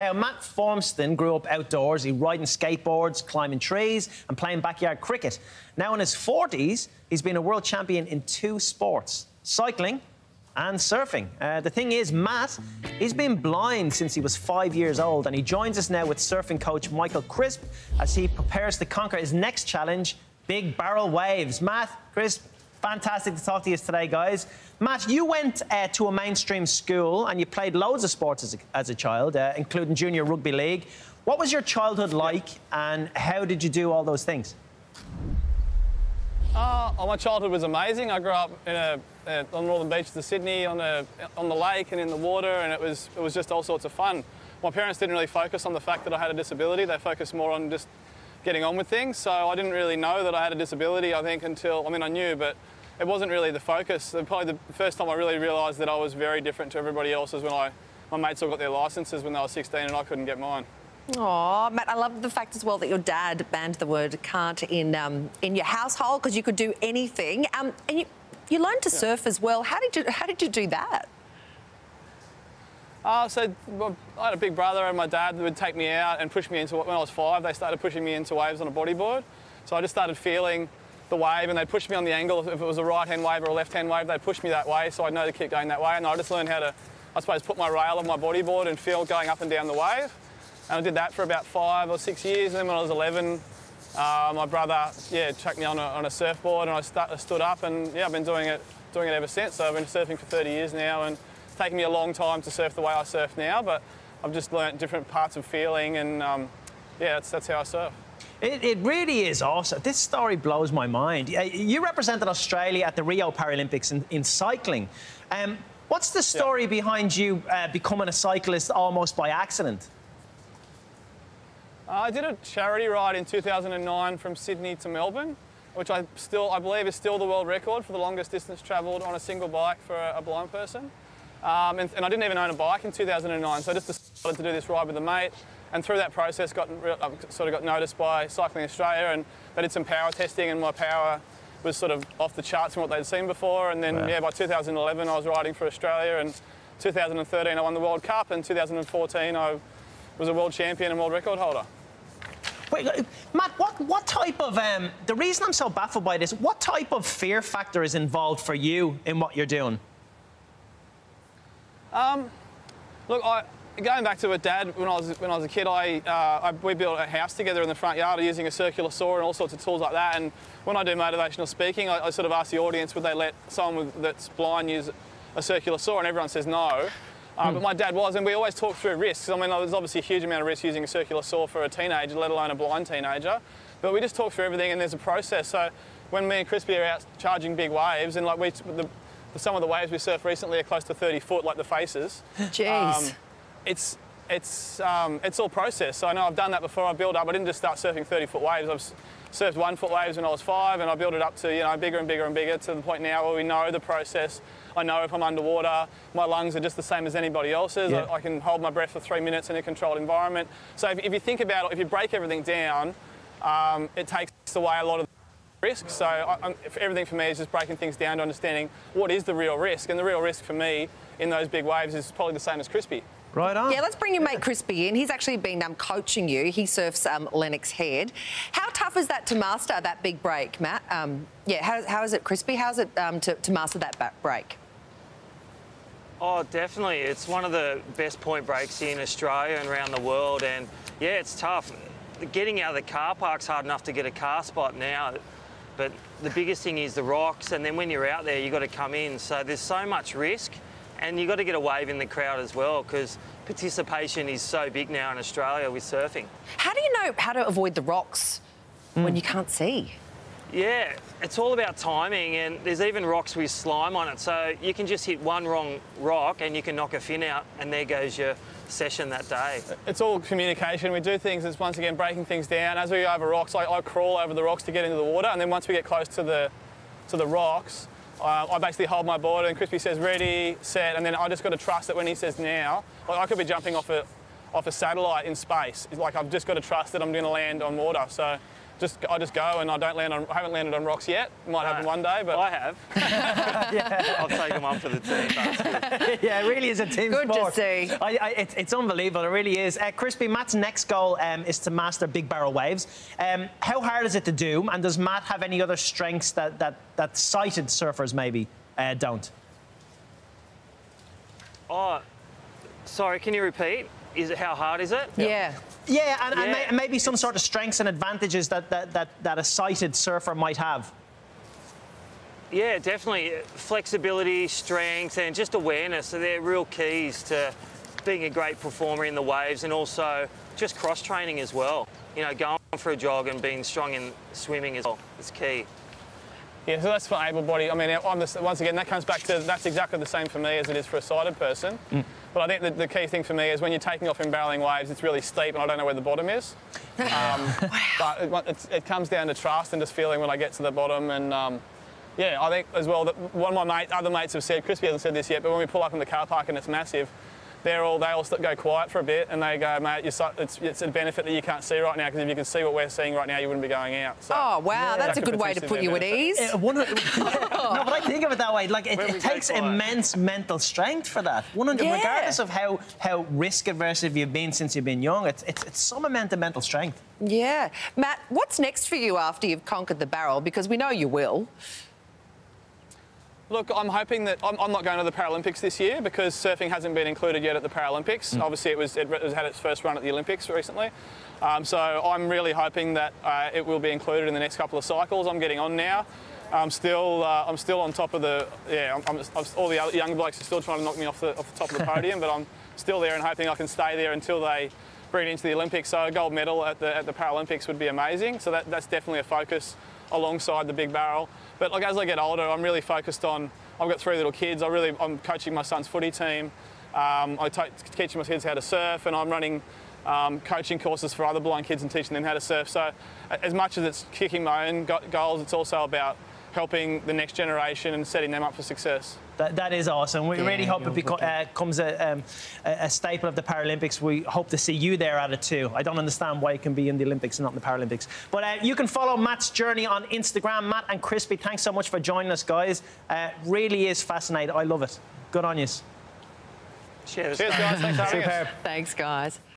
Now, Matt Formston grew up outdoorsy, riding skateboards, climbing trees, and playing backyard cricket. Now, in his 40s, he's been a world champion in two sports cycling and surfing. Uh, the thing is, Matt, he's been blind since he was five years old, and he joins us now with surfing coach Michael Crisp as he prepares to conquer his next challenge big barrel waves. Matt, Crisp, Fantastic to talk to you today, guys. Matt, you went uh, to a mainstream school and you played loads of sports as a, as a child, uh, including junior rugby league. What was your childhood like and how did you do all those things? Uh, oh, my childhood was amazing. I grew up in a, uh, on the northern beaches of Sydney, on, a, on the lake and in the water, and it was, it was just all sorts of fun. My parents didn't really focus on the fact that I had a disability. They focused more on just getting on with things. So I didn't really know that I had a disability, I think, until, I mean, I knew, but it wasn't really the focus. Probably the first time I really realised that I was very different to everybody else was when I, my mates all got their licences when they were 16 and I couldn't get mine. Oh, Matt, I love the fact as well that your dad banned the word can't in um, in your household because you could do anything. Um, and you, you learned to yeah. surf as well. How did you how did you do that? Uh, so I had a big brother and my dad would take me out and push me into, when I was five, they started pushing me into waves on a bodyboard. So I just started feeling the wave and they'd push me on the angle. If it was a right-hand wave or a left-hand wave, they'd push me that way so I'd know to keep going that way. And I just learned how to, I suppose, put my rail on my bodyboard and feel going up and down the wave. And I did that for about five or six years. And then when I was 11, uh, my brother, yeah, chucked me on a, on a surfboard and I st stood up and yeah, I've been doing it, doing it ever since. So I've been surfing for 30 years now and it's taken me a long time to surf the way I surf now, but I've just learnt different parts of feeling, and um, yeah, that's, that's how I surf. It, it, really is awesome. This story blows my mind. You represented Australia at the Rio Paralympics in, in cycling. Um, what's the story yeah. behind you uh, becoming a cyclist almost by accident? Uh, I did a charity ride in 2009 from Sydney to Melbourne, which I still I believe is still the world record for the longest distance travelled on a single bike for a, a blind person. Um, and, and, I didn't even own a bike in 2009, so I just decided to do this ride with a mate. And through that process, got uh, sort of got noticed by Cycling Australia, and they did some power testing, and my power was sort of off the charts from what they'd seen before. And then, wow. yeah, by 2011, I was riding for Australia, and 2013, I won the World Cup, and 2014, I was a world champion and world record holder. Wait, uh, Matt, what, what type of, um, the reason I'm so baffled by this, what type of fear factor is involved for you in what you're doing? Um, look, I, going back to with Dad, when I was when I was a kid, I, uh, I, we built a house together in the front yard using a circular saw and all sorts of tools like that. And when I do motivational speaking, I, I sort of ask the audience would they let someone with, that's blind use a circular saw, and everyone says no. Uh, But my dad was, and we always talk through risks. I mean, there's obviously a huge amount of risk using a circular saw for a teenager, let alone a blind teenager. But we just talk through everything, and there's a process. So when me and Crispy are out charging big waves, and like we, the, some of the waves we surfed recently are close to 30 foot, like the faces. Jeez. Um, it's it's um, it's all process. So I know I've done that before. I built up. I didn't just start surfing 30 foot waves. I've surfed one foot waves when I was five, and I built it up to you know bigger and bigger and bigger to the point now where we know the process. I know if I'm underwater, my lungs are just the same as anybody else's. Yeah. I, I, can hold my breath for three minutes in a controlled environment. So if, if you think about it, if you break everything down, um, it takes away a lot of risk. So I, everything for me is just breaking things down to understanding what is the real risk. And the real risk for me in those big waves is probably the same as Crispy. Right on. Yeah, let's bring your mate Crispy in. He's actually been um, coaching you. He surfs um, Lennox Head. How tough is that to master that big break, Matt? Um, yeah, how, how is it, Crispy? How's it um, to, to master that break? Oh, definitely. It's one of the best point breaks in Australia and around the world. And yeah, it's tough. Getting out of the car park's hard enough to get a car spot now. But the biggest thing is the rocks, and then when you're out there, you've got to come in. So there's so much risk, and you've got to get a wave in the crowd as well, because participation is so big now in Australia with surfing. How do you know how to avoid the rocks mm. when you can't see? Yeah, it's all about timing, and there's even rocks with slime on it. So you can just hit one wrong rock and you can knock a fin out, and there goes your session that day. It's all communication. We do things, it's once again breaking things down. As we go over rocks, I, I crawl over the rocks to get into the water, and then once we get close to the, to the rocks, uh, I basically hold my board and Crispy says ready, set, and then I just got to trust that when he says now, like I could be jumping off a, off a satellite in space. It's like I've just got to trust that I'm going to land on water. So just I just go and I don't land on. I haven't landed on rocks yet. Might happen one day, but I have. yeah. I've taken one for the team. Yeah, it really is a team Good to sport. see. I, I, it's, it's unbelievable. It really is. Uh, Crispy, Matt's next goal um, is to master big barrel waves. Um, how hard is it to do? And does Matt have any other strengths that that, that sighted surfers maybe uh, don't? Oh, sorry, can you repeat? Is it how hard is it? Yeah. Yeah, and, and may, and maybe some sort of strengths and advantages that, that, that, that a sighted surfer might have. Yeah, definitely. Flexibility, strength, and just awareness. So they're real keys to being a great performer in the waves and also just cross training as well. You know, going for a jog and being strong in swimming as well. It's key. Yeah, so that's for able body. I mean, I'm the, once again, that comes back to that's exactly the same for me as it is for a sighted person. But I think the, the key thing for me is when you're taking off in barreling waves, it's really steep and I don't know where the bottom is. Um, But it, it comes down to trust and just feeling when I get to the bottom. And um, yeah, I think as well that one of my mate, other mates have said, Crispy hasn't said this yet, but when we pull up in the car park and it's massive, they're all they all go quiet for a bit and they go, mate, you're so, it's, it's a benefit that you can't see right now because if you can see what we're seeing right now, you wouldn't be going out. So, Oh, wow. that That's a good way to put be a you at benefit. ease. Uh, one hundred- no, but I think of it that way. Like it, it takes immense mental strength for that. One hundred, Yeah. regardless of how how risk averse you've been since you've been young, it's it's, it's some amount of mental strength. Yeah. Matt, what's next for you after you've conquered the barrel? Because we know you will. Look, I'm hoping that I'm, I'm not going to the Paralympics this year because surfing hasn't been included yet at the Paralympics. Obviously, it was it was had its first run at the Olympics recently, um, so I'm really hoping that uh, it will be included in the next couple of cycles. I'm getting on now. I'm still uh, I'm still on top of the yeah. I'm, I'm, I'm, all the other young blokes are still trying to knock me off the off the top of the podium, but I'm still there and hoping I can stay there until they bring it into the Olympics. So a gold medal at the at the Paralympics would be amazing. So that, that's definitely a focus alongside the big barrel. But like as I get older, I'm really focused on. I've got three little kids. I really I'm coaching my son's footy team. Um, I t- teaching my kids how to surf, and I'm running um, coaching courses for other blind kids and teaching them how to surf. So as much as it's kicking my own go- goals, it's also about helping the next generation and setting them up for success. That, that is awesome. We Yeah, really hope it beco- uh, becomes a, um, a, a staple of the Paralympics. We hope to see you there at it too. I don't understand why it can be in the Olympics and not in the Paralympics. But uh, you can follow Matt's journey on Instagram. Matt and Crispy, thanks so much for joining us, guys. Uh, really is fascinating. I love it. Good on you. Cheers. Cheers, guys. Thanks for having us. Superb. Thanks, guys.